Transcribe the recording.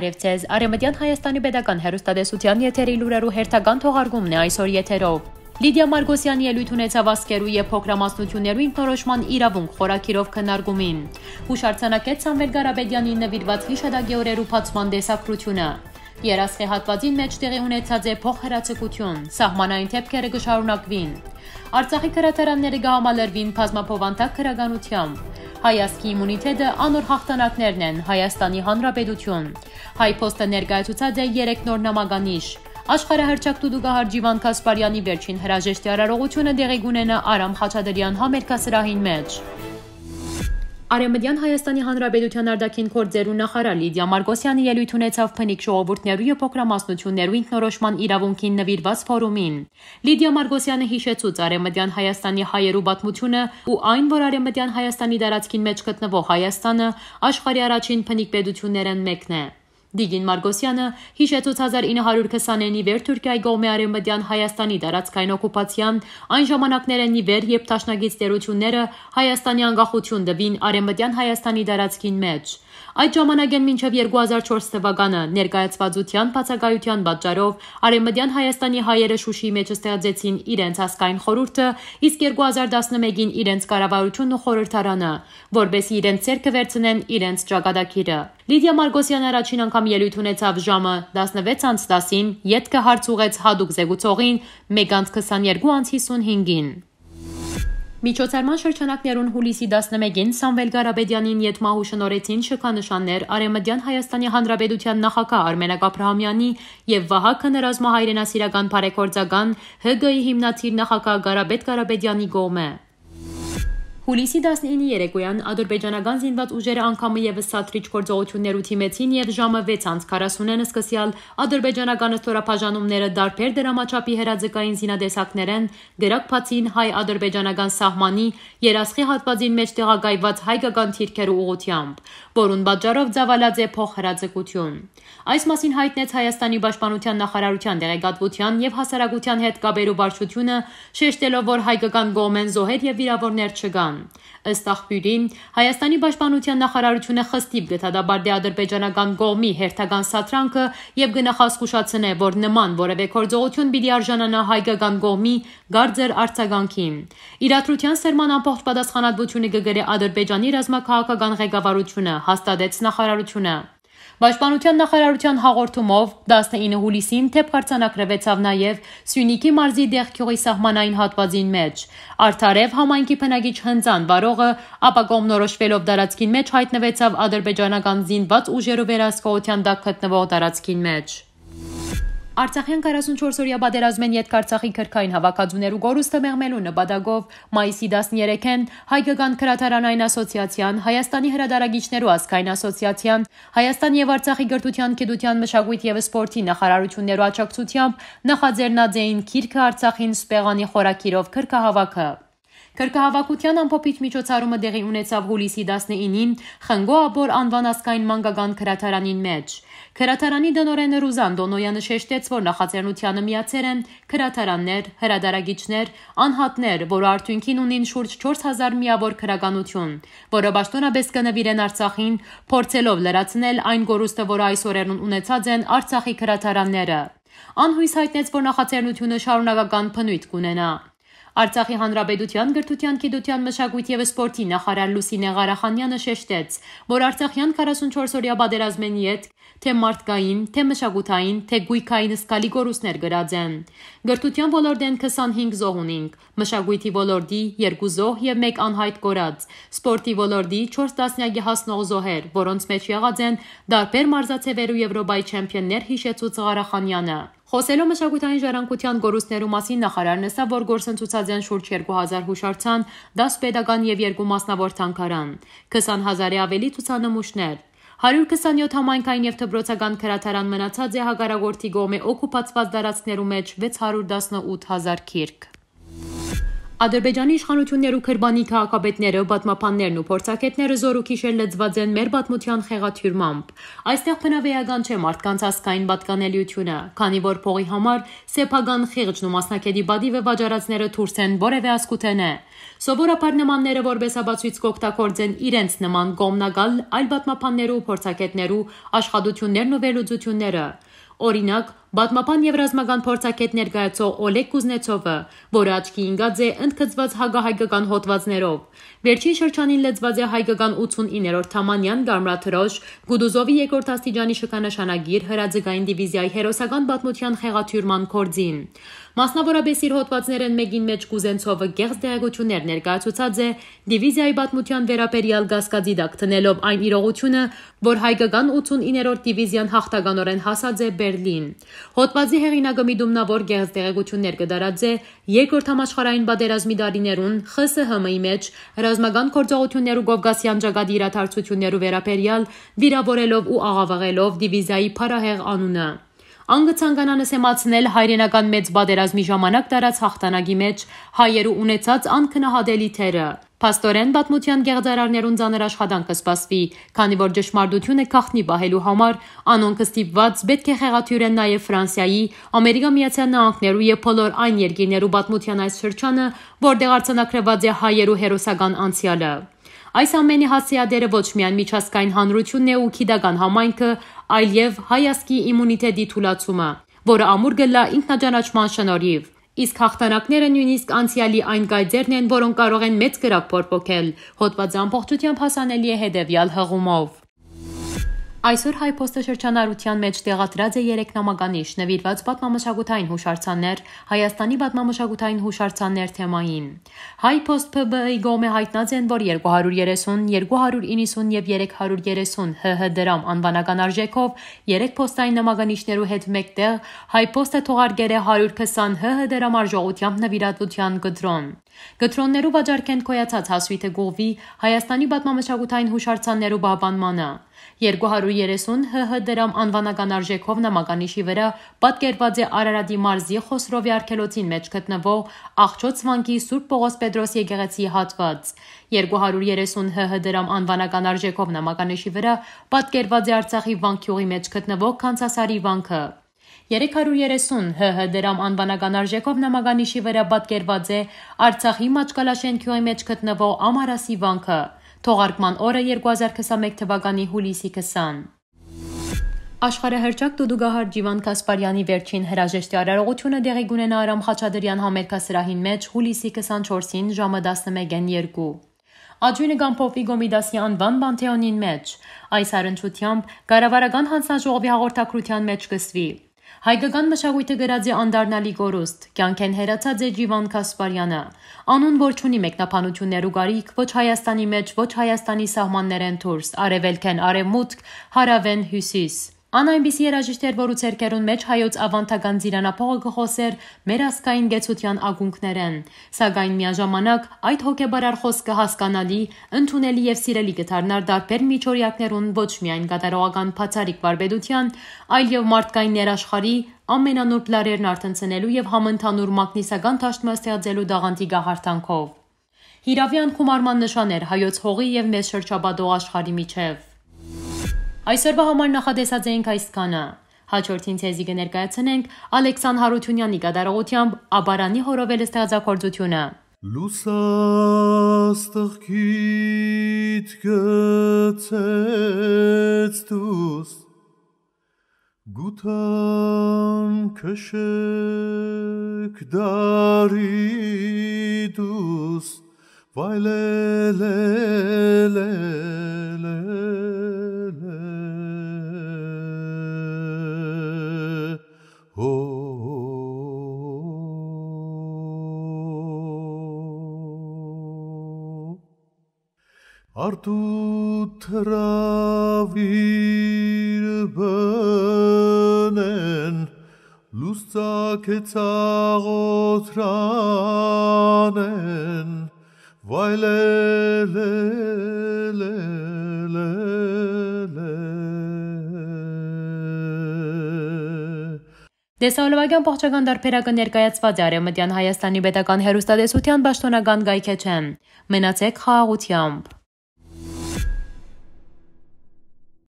Բարև ձեզ։ Արեմտյան Հայաստանի Պետական Հերոստատեսության եթերի լուրերու հերթական թողարկումն է այսօր եթերով։ Լիդիա Մարգոսյանի ելույթ ունեցավ ասկերու եւ փոքրամասնություններու ինքնորոշման իրավունք խորակիրով քննարկումին։ Հուշարձանակեց Սամվել Ղարաբեդյանի նվիրված հիշադակի օրերու փացման դեսակրությունը։ Երասխի հատվածին մեջ տեղի ունեցած է փոխհրացակություն, սահմանային թեփքերը կշարունակվին։ Արցախի քրատարանները կհամալրվին բազմապովանտակ քրագանությամբ։ Հայաստանի իմունիտետը անոր հաղթանակներն են Հայաստանի Հանրապետություն։ Հայփոստը ներկայացուցած է 3 նոր նամականիշ։ Աշխարհահռչակ Տուդուգահար Ջիվան Կասպարյանի վերջին հրաժեշտի արարողությունը դեղի գունենա Արամ Խաչատրյան համերկասրահին մեջ։ Արեմդյան Հայաստանի Հանրապետության արտաքին գործերու նախարար Լիդիա Մարգոսյանի ելույթ ունեցավ փնիկ ժողովուրդներու եւ փոքրամասնություններու ինքնորոշման իրավունքին նվիրված ֆորումին։ Լիդիա Մարգոսյանը հիշեցուց Արեմդյան Հայաստանի հայերու պատմությունը ու այն, որ Արեմդյան Հայաստանի դարածքին մեջ գտնվող Հայաստանը աշխարհի առաջին փնիկ պետություններն մեկն է։ Դիգին Մարգոսյանը հիշեցուց 1929-ի վեր Թուրքիայի գողմե արևմտյան Հայաստանի տարածքային օկուպացիան այն ժամանակներն ի վեր, երբ տաշնագից տերությունները Հայաստանի անկախություն դվին արևմտյան Հայաստանի տարածքին մեջ։ Այդ ժամանակեն մինչև 2004 թվականը ներկայացվածության բացակայության պատճառով Արեմդյան Հայաստանի հայերը Շուշիի մեջ ստեղծեցին իրենց հասկային խորհուրդը, իսկ 2011-ին իրենց կառավարությունն ու խորհրդարանը, որբեսի իրենց ցերկը վերցնեն իրենց ճակատագիրը։ Լիդիա Մարգոսյան առաջին անգամ ելույթ ունեցավ ժամը 16:10-ին, յետքը հարց ուղեց հadoop զեկուցողին 1:22:55-ին։ Միջոցառման շրջանակներուն հուլիսի 11-ին Սամվել Ղարաբեդյանին յետմահու շնորհեցին շքանշաններ Արեմդյան Հայաստանի Հանրապետության նախագահ Արմենակ Աբրահամյանի եւ Վահագն ռազմահայրենասիրական բարեգործական ՀԳ-ի հիմնադիր նախագահ Ղարաբեդ Ղարաբեդյանի կողմը։ Հուլիսի 19-ի երեկոյան ադրբեջանական զինված ուժերը անգամը եւս սատրիչ գործողություններու թիմեցին եւ ժամը 6:40-ին սկսյալ ադրբեջանական ստորափաժանումները դարբեր դրամաչափի հերաձգային զինադեսակներեն գրակփացին հայ-ադրբեջանական սահմանի երասխի հատվածին մեջ տեղակայված հայկական թիրքերու ուղությամբ, որուն պատճառով ծավալած է փոխհրաձգություն։ Այս մասին հայտնեց Հայաստանի պաշտպանության նախարարության դեղեկատվության եւ հասարակության հետ կապերու վարչությունը, շեշտելով, որ հայկական կողմեն զոհեր եւ վիրավորներ չկան։ Ըստ աղբյուրին, Հայաստանի պաշտպանության նախարարությունը խստիվ գտադաբարդե ադրբեջանական կողմի հերթական սատրանքը եւ գնահատակուսացնե, որ նման որևէ գործողություն պիտի արժանանա հայկական կողմի գարձեր արձագանքին։ Իրադրության սերման ամբողջ պատասխանատվությունը կգրե Ադրբեջանի ռազմաքաղաքական ղեկավարությունը, հաստատեց նախարարությունը։ Պաշտպանության նախարարության հաղորդումով 19 հուլիսին թեփ հարցանակրվեցավ նաև Սյունիքի մարզի Դեղքյուղի սահմանային հատվածին մեջ։ Արթարև համայնքի բնակիչ հնձան վարողը ապա կողմնորոշվելով դարածքին մեջ հայտնվեցավ ադրբեջանական զինված ուժերու վերահսկողության տակ գտնվող դարածքին մեջ։ Արցախյան 44-օրյա պատերազմեն յետք-Արցախի քրքային հավաքածուներու գորուստը մեղմելու նպատակով մայիսի 13-ին Հայկական քրատարանային ասոցիացիան, Հայաստանի հրադարագիչներու ազգային ասոցիացիան, Հայաստանի եւ Արցախի գրթության, գիտության, մշակույթի եւ սպորտի նախարարություններու աջակցությամբ նախաձեռնած էին Քիրքը Արցախին սպեղանի խորակիրով քրքահավաքը։ Քրկահավաքության ամփոփիչ միջոցառումը դեղի ունեցավ հուլիսի 19-ին Խնգո Աբոր անվան ասկային մանկական քրատարանին մեջ։ Քրատարանի դնորենը Ռուզան Դոնոյանը շեշտեց, որ նախաձեռնությանը միացել են քրատարաններ, հրադարագիչներ, անհատներ, որ արդյունքին ունին շուրջ 4000 միավոր քրականություն, որը ճշտոնաբես կնվիրեն Արցախին, փորձելով լրացնել այն գորուստը, որ այսօրերուն ունեցած են Արցախի քրատարանները։ Անհույս հայտնեց, որ նախաձեռնությունը շարունակական փնույթ կունենա։ Արցախի հանրապետության գրթության, գիտության, մշակույթի եւ սպորտի նախարար Լուսինե Ղարախանյանը շեշտեց, որ Արցախյան 44-օրյա պատերազմեն յետ թե մարդկային, թե մշակութային, թե գույքային սկալի կորուստներ գրած են։ Գրթության ոլորտեն 25 զոհ ունենք, մշակույթի ոլորտի 2 զոհ եւ 1 անհայտ կորած, սպորտի ոլորտի 4 տասնյակի հասնող զոհեր, որոնց մեջ եղած են դարբեր մարզացեվերու Եվրոպայի չեմպիոններ հիշեցուց Ղարախանյանը։ Խոսելով մշակութային ժառանգության գորուստներու մասին նախարարն ասավ, որ գործընթացած են շուրջ 2000 հուշարձան, 10 pedagogan եւ 2 մասնավոր թանգարան, 20000-ի ավելի ցուցանմուշներ, 127 համայնքային եւ դպրոցական քրատարան մնացած է հագարագորթի գոմե օկուպացված դարածքներու մեջ 618000 քիրք։ Ադրբեջանի իշխանություններ ու Քրբանի քաղաքապետները, պատմապաններն ու փորձագետները զորուքիշեր լծված են մեր պատմության խեղաթյուրմամբ։ Այստեղ բնավեական չէ մարդկանց ասկային պատկանելիությունը, քանի որ փողի համար սեփական խիղճն ու մասնակետի բադիվը վաճառածները թուրս են որևէ ասկութենե։ Սովորաբար նմանները որպես ապացույց կօգտագործեն իրենց նման կողմնակալ այլ պատմապաններու ու փորձագետներու աշխատություններն ու վերլուծությունները։ Օրինակ, Պատմապան եւ ռազմական փորձագետ ներկայացող Օլեգ Կուզնեցովը, որը աչքի ընկած է ընդգծված հագահայկական հոդվածներով։ Վերջին շրջանին լծված է հայկական 89-րդ Թամանյան Գարմրաթրոշ Գուդուզովի երկրորդ աստիճանի շքանշանագիր հրաձգային դիվիզիայի հերոսական պատմության խեղաթյուրման կորձին։ Մասնավորապես իր հոդվածներն մեկին մեջ Կուզենցովը գեղձ դեղեցություններ ներկայացուցած է դիվիզիայի պատմության վերաբերյալ գասկածի դակ տնելով այն իրողությունը, որ հայկական 89-րդ դիվիզիան հաղթականորեն հասած է Բերլին։ Հոդվածի հեղինակը միդումնավոր գեղձ տեղեկություններ կդարած է երկրորդ համաշխարհային պատերազմի դարիներուն ԽՍՀՄ-ի մեջ ռազմական գործողություններու Կովկասյան ճակատի իրադարձություններու վերաբերյալ վիրավորելով ու աղավաղելով դիվիզիայի փարահեղ անունը։ Անգցանկանանս հեմացնել հայրենական մեծ բادرազմի ժամանակ տարած հաղթանակի մեջ հայերը ունեցած անքնահատելի թերը։ Փաստորեն Բաթմutyan գեղձարարներուն ցաներ աշխատանքը սպասվի, քանի որ ճշմարտությունը քաղտնի բահելու համար անոնք ստիպված պետք է խեղաթյուրեն նաև Ֆրանսիայի, Ամերիկա Միացյալ Նահանգներու եւ բոլոր այն երկիներու Բաթմutyan այս շրջանը, որտեղ արցանակրված է հայերու հերոսական անցյալը։ Այս ամենի հասիադերը ոչ միայն միջազգային հանրությունն է ու քիդական համայնքը, այլև հայասկի իմունիտետի թուլացումը, որը ամուր գլա ինքնաճանաչման շնորհիվ։ Իսկ հաղթանակները նույնիսկ անցյալի այն գայձերն են, որոնք կարող են մեծ գրակ փորփոքել։ Հոդվածի ամբողջությամբ հասանելի է հետևյալ հղումով։ Այսօր հայփոստը շրջանառության մեջ տեղադրած է 3 նամականիշ նվիրված պատմամշակութային հուշարձաններ Հայաստանի պատմամշակութային հուշարձաններ թեմային։ Հայփոստ ՓԲ-ի գոմե հայտնած են, որ 230, 290 եւ 330 ՀՀ դրամ անվանական արժեքով 3 փոստային նամականիշներու հետ մեկտեղ հայփոստը թողարկել է 120 ՀՀ դրամ արժողությամբ նվիրատվության գծրոն։ Գտրոններու վաճառքեն կոյացած հասույթը գողվի Հայաստանի պատմամշակութային հուշարձաններու բավանմանը։ 230 ՀՀ դրամ անվանական արժեքով նամականիշի վրա պատկերված է Արարատի մարզի Խոսրովի արգելոցին մեջ գտնվող Աղջոց վանքի Սուրբ Պողոս Պետրոս եկեղեցի հատված։ 230 ՀՀ դրամ անվանական արժեքով նամականիշի վրա պատկերված է Արցախի վանքյուղի մեջ գտնվող Քանցասարի վանքը։ 330 ՀՀ դրամ անվանական արժեքով նամականիշի վրա պատկերված է Արցախի Մաճկալաշենքյուղի մեջ գտնվող Ամարասի վանքը։ Թողարկման օրը 2021 թվականի հուլիսի 20։ Աշխարհահռչակ Դուդուգահար Ջիվան Կասպարյանի վերջին հրաժեշտի արարողությունը դեղի կունենա Արամ Խաչատրյան համերգասրահին մեջ հուլիսի 24-ին ժամը 11:02։ Աջույնը Գամփոֆի Գոմիդասի անվան Պանթեոնին մեջ։ Այս առընչությամբ կառավարական հանձնաժողովի հաղորդակցության մեջ կսվի։ Հայկական մշակույթը գրած է անդառնալի կորուստ, կյանքեն հերացած է Ջիվան Կասպարյանը։ Անուն որ չունի մեկնաբանություններ ու գարիք, ոչ Հայաստանի մեջ, ոչ Հայաստանի սահմաններեն դուրս, արևելքեն արևմուտք, հարավեն հյուսիս։ Ան այնպիսի երաժիշտ էր, որու ցերկերուն մեջ հայոց ավանդական ձիրանափողը կխոսեր մեր ասկային գեցության ագունքներեն, սակայն միաժամանակ այդ հոգեբարար խոսքը հասկանալի, ընդունելի եւ սիրելի կդառնար դարբեր միջօրյակներուն ոչ միայն կատարողական բացարիք վարպետության, այլ եւ մարդկային ներաշխարի ամենանուրբ լարերն արտնցնելու եւ համընդհանուր մագնիսական դաշտը ստեղծելու դաղանտի գահարտանքով։ Հիրավյան խումարման նշաներ հայոց հողի եւ մեծ շրջաբադող աշխարհի միջև։ Այսօրվա համար նախադեսած էինք այսքանը։ Հաջորդին ցեզի կներկայացնենք Ալեքսան Հարությունյանի կատարողությամբ Աբարանի հորովել ստեղծագործությունը։ Լուսաստղքիդ գծեց դուս Գուտան քշեք դարի դուս վայլելելելե Արտութրավիր բնեն լուսակեցաղոթրանեն վայլելելելելե Դեսալովագյան փոխչական դարբերակը ներկայացված է Արեմտյան Հայաստանի Պետական Հերոստատեսության Պաշտոնական գայքեչեն։ Մնացեք խաղաղությամբ։